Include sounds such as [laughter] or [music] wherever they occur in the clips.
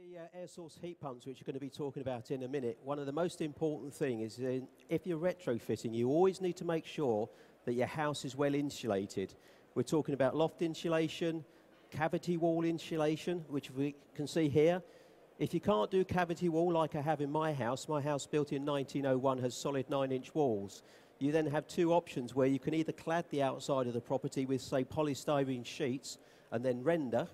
the uh, air source heat pumps, which you're going to be talking about in a minute, one of the most important things is in, if you're retrofitting, you always need to make sure that your house is well insulated. We're talking about loft insulation, cavity wall insulation, which we can see here. If you can't do cavity wall like I have in my house, my house built in 1901 has solid 9-inch walls. You then have two options where you can either clad the outside of the property with, say, polystyrene sheets and then render,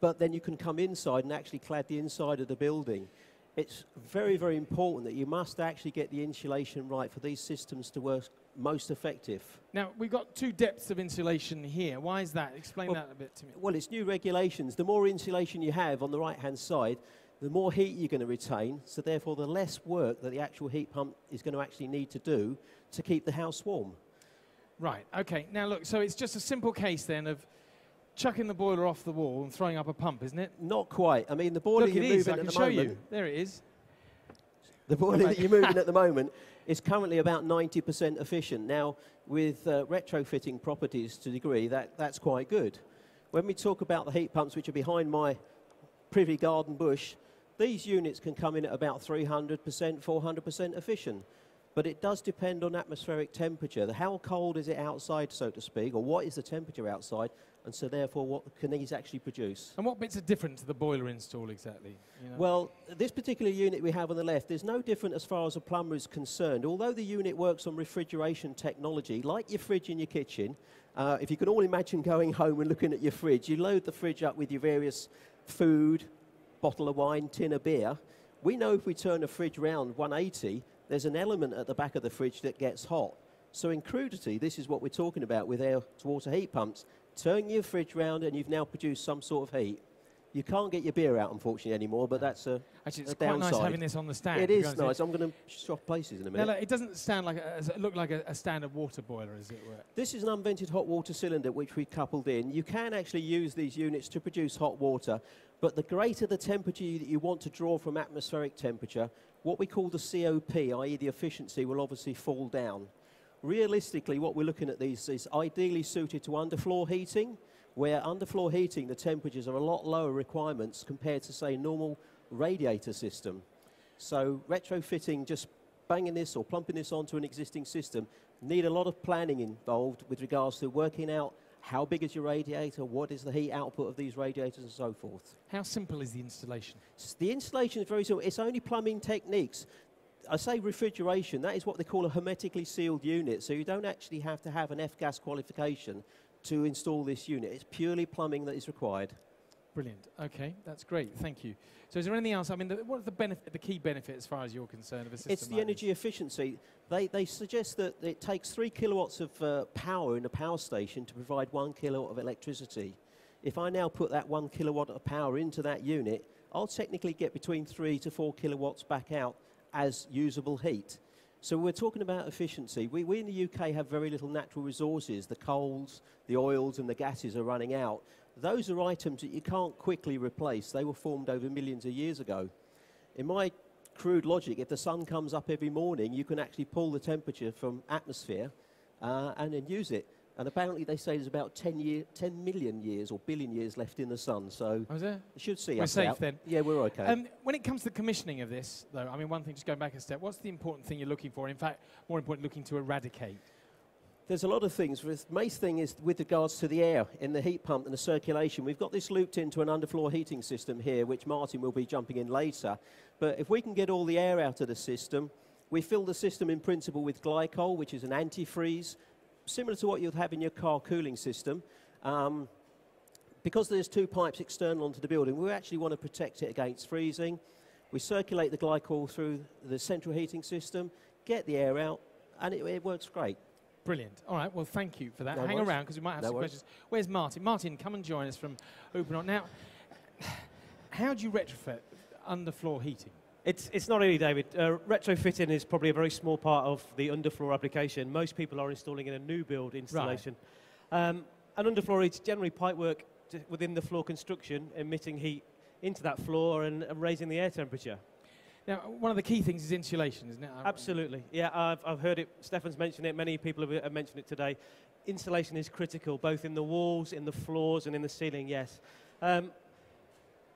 but then you can come inside and actually clad the inside of the building. It's very, very important that you must actually get the insulation right for these systems to work most effective. Now, we've got two depths of insulation here. Why is that? Explain Well- that a bit to me. Well, it's new regulations. The more insulation you have on the right-hand side, the more heat you're going to retain, so therefore the less work that the actual heat pump is going to actually need to do to keep the house warm. Right, okay. Now, look, so it's just a simple case then of chucking the boiler off the wall and throwing up a pump, isn't it? Not quite. I mean, the boiler look, you're moving at the show moment, you. There it is. the boiler that you're moving [laughs] at the moment is currently about 90% efficient. Now, with uh, retrofitting properties to a degree, that, that's quite good. When we talk about the heat pumps, which are behind my privy garden bush, these units can come in at about 300%, 400% efficient. But it does depend on atmospheric temperature. The- How cold is it outside, so to speak, or what is the temperature outside, and so therefore what can these actually produce? And what bits are different to the boiler install exactly? You know? Well, this particular unit we have on the left, there's no different as far as a plumber is concerned. Although the unit works on refrigeration technology, like your fridge in your kitchen, uh, if you can all imagine going home and looking at your fridge, you load the fridge up with your various food, bottle of wine, tin of beer. We know if we turn the fridge round 180, there's an element at the back of the fridge that gets hot. So in crudity, this is what we're talking about with air to water heat pumps. Turn your fridge round and you've now produced some sort of heat. You can't get your beer out, unfortunately, anymore, but that's a, Actually, it's a quite nice having this on the stand. it is nice. I'm going to swap places in a minute. look, it doesn't sound like a, look like a, a standard water boiler, as it were. This is an unvented hot water cylinder which we coupled in. You can actually use these units to produce hot water, but the greater the temperature that you want to draw from atmospheric temperature, what we call the COP, i.e. the efficiency, will obviously fall down. Realistically, what we're looking at these is ideally suited to underfloor heating, where underfloor heating, the temperatures are a lot lower requirements compared to, say, normal radiator system. So retrofitting, just banging this or plumping this onto an existing system, need a lot of planning involved with regards to working out how big is your radiator, what is the heat output of these radiators and so forth. How simple is the installation? The installation is very simple. It's only plumbing techniques. I say refrigeration, that is what they call a hermetically sealed unit. So you don't actually have to have an F-gas qualification to install this unit. It's purely plumbing that is required. Brilliant. Okay, that's great. Thank you. So, is there anything else? I mean, the, what are the benefit, the key benefit, as far as you're concerned, of a system? It's the like energy efficiency. They, they suggest that it takes three kilowatts of uh, power in a power station to provide one kilowatt of electricity. If I now put that one kilowatt of power into that unit, I'll technically get between three to four kilowatts back out as usable heat. So we're talking about efficiency. We, we in the UK have very little natural resources. The coals, the oils, and the gases are running out. Those are items that you can't quickly replace. They were formed over millions of years ago. In my crude logic, if the sun comes up every morning, you can actually pull the temperature from atmosphere uh, and then use it. And apparently they say there's about 10, year, 10 million years or billion years left in the sun. So? Oh, is there? it should see We're us safe out. then. Yeah, we're okay. Um, when it comes to the commissioning of this, though, I mean, one thing, just going back a step, what's the important thing you're looking for? In fact, more important, looking to eradicate. There's a lot of things. The main thing is with regards to the air in the heat pump and the circulation. We've got this looped into an underfloor heating system here, which Martin will be jumping in later. But if we can get all the air out of the system, we fill the system in principle with glycol, which is an antifreeze, similar to what you'd have in your car cooling system. Um, because there's two pipes external onto the building, we actually want to protect it against freezing. We circulate the glycol through the central heating system, get the air out, and it, it works great. Brilliant. All right, well, thank you for that. No Hang worries. around because we might have No some worries. questions. Where's Martin? Martin, come and join us from Uponor. Now, [sighs] how do you retrofit underfloor heating? It's, it's not really, David. Uh, retrofitting is probably a very small part of the underfloor application. Most people are installing in a new build installation. Um, an underfloor is generally pipework within the floor construction, emitting heat into that floor and, and raising the air temperature. Now, one of the key things is insulation, isn't it? Absolutely. Yeah, I've, I've heard it. Stefan's mentioned it. Many people have, have mentioned it today. Insulation is critical, both in the walls, in the floors, and in the ceiling, yes. Um,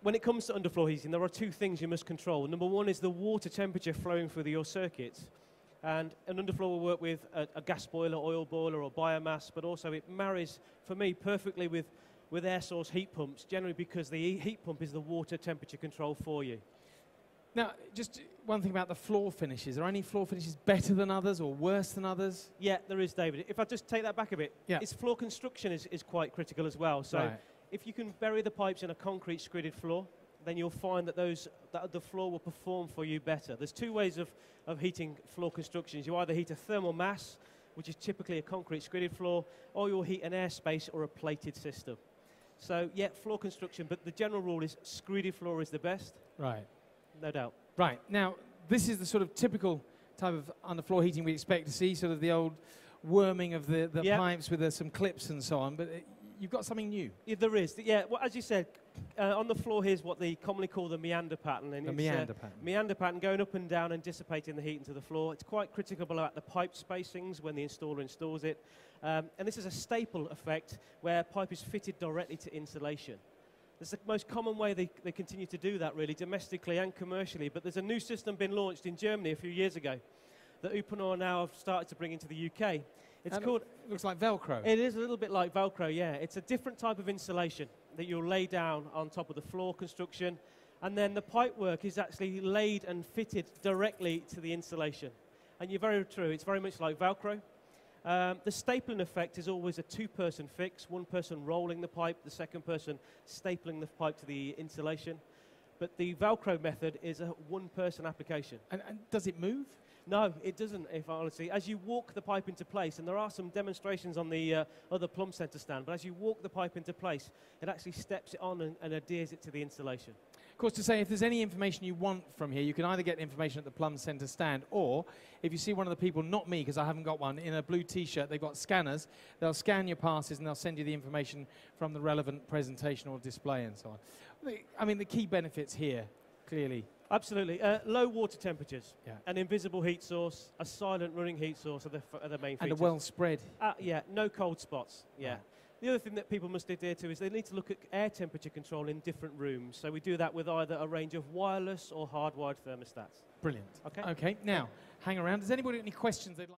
when it comes to underfloor heating, there are two things you must control. Number one is the water temperature flowing through the, your circuit. And an underfloor will work with a, a gas boiler, oil boiler, or biomass, but also it marries, for me, perfectly with, with air source heat pumps, generally because the heat pump is the water temperature control for you. Now, just one thing about the floor finishes. Are any floor finishes better than others or worse than others? Yeah, there is, David. If I just take that back a bit, Yeah. its floor construction is, is quite critical as well. So Right. If you can bury the pipes in a concrete screeded floor, then you'll find that those that the floor will perform for you better. There's two ways of, of heating floor constructions. You either heat a thermal mass, which is typically a concrete screeded floor, or you'll heat an airspace or a plated system. So yeah, floor construction, but the general rule is screeded floor is the best, Right. no doubt. Right. Now, this is the sort of typical type of underfloor heating we expect to see, sort of the old worming of the, the Yep. pipes with uh, some clips and so on. But uh, you've got something new. Yeah, there is. Yeah, well, as you said, uh, on the floor here's what they commonly call the meander pattern. And The uh, meander pattern. meander pattern going up and down and dissipating the heat into the floor. It's quite critical about the pipe spacings when the installer installs it. Um, and this is a staple effect where pipe is fitted directly to insulation. It's the most common way they, they continue to do that, really, domestically and commercially. But there's a new system been launched in Germany a few years ago that Uponor now have started to bring into the UK. It's And called It looks like Velcro. it is a little bit like Velcro, yeah. It's a different type of insulation that you'll lay down on top of the floor construction. And then the pipework is actually laid and fitted directly to the insulation. And you're very true, it's very much like Velcro. Um, the stapling effect is always a two person fix, one person rolling the pipe, the second person stapling the pipe to the insulation. But the Velcro method is a one person application. and, and does it move? No, it doesn't, if I honestly. As you walk the pipe into place, and there are some demonstrations on the uh, other plumb centre stand, but as you walk the pipe into place, it actually steps it on and, and adheres it to the insulation. Of course, to say if there's any information you want from here, you can either get information at the Plumb Centre stand, or if you see one of the people, not me because I haven't got one, in a blue T-shirt, they've got scanners. They'll scan your passes and they'll send you the information from the relevant presentation or display and so on. I mean, the key benefits here, clearly. Absolutely. Uh, low water temperatures, Yeah. an invisible heat source, a silent running heat source are the, f- are the main features. And a well spread. Uh, yeah, no cold spots. Yeah. Right. The other thing that people must adhere to is they need to look at air temperature control in different rooms. So we do that with either a range of wireless or hardwired thermostats. Brilliant. Okay. Okay, now, hang around. Does anybody have any questions they'd like?